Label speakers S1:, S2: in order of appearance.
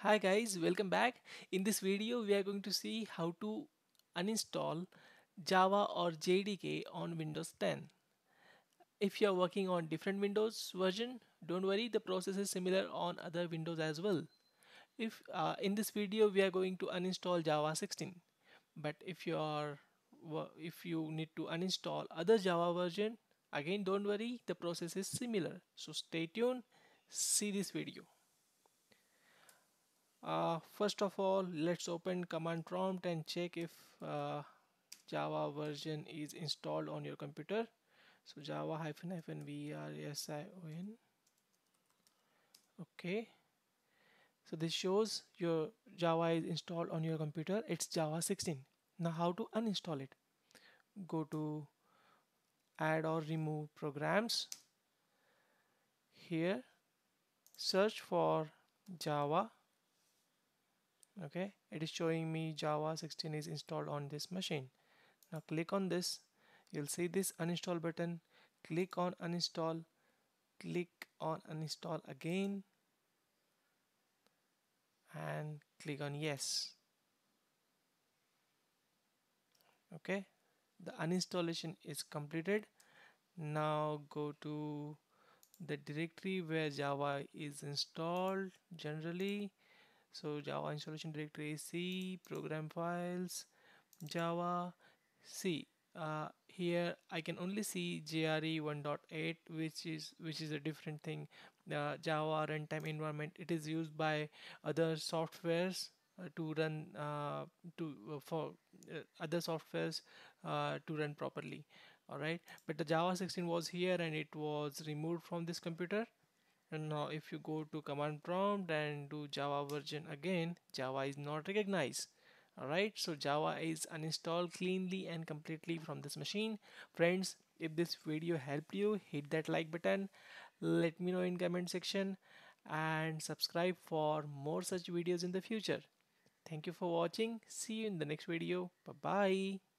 S1: Hi guys, welcome back. In this video, we are going to see how to uninstall Java or JDK on Windows 10. If you are working on different Windows version, don't worry, the process is similar on other Windows as well. If uh, in this video, we are going to uninstall Java 16, but if you are if you need to uninstall other Java version, again don't worry, the process is similar. So stay tuned, see this video. Uh, first of all, let's open command prompt and check if uh, Java version is installed on your computer. So Java hyphen hyphen VRSION. Okay. So this shows your Java is installed on your computer. It's Java 16. Now how to uninstall it? Go to add or remove programs. Here search for Java okay? It is showing me java 16 is installed on this machine. Now click on this. You'll see this uninstall button. Click on uninstall. Click on uninstall again. And click on yes. Okay? The uninstallation is completed. Now go to the directory where java is installed generally so java installation directory is c program files java c. Uh, here I can only see JRE 1.8 which is which is a different thing. Uh, Java runtime environment it is used by other softwares uh, to run uh, to uh, for uh, other softwares uh, to run properly. All right but the Java 16 was here and it was removed from this computer and now if you go to command prompt and do Java version again, Java is not recognized. Alright, so Java is uninstalled cleanly and completely from this machine. Friends, if this video helped you, hit that like button. Let me know in comment section and subscribe for more such videos in the future. Thank you for watching. See you in the next video. Bye bye.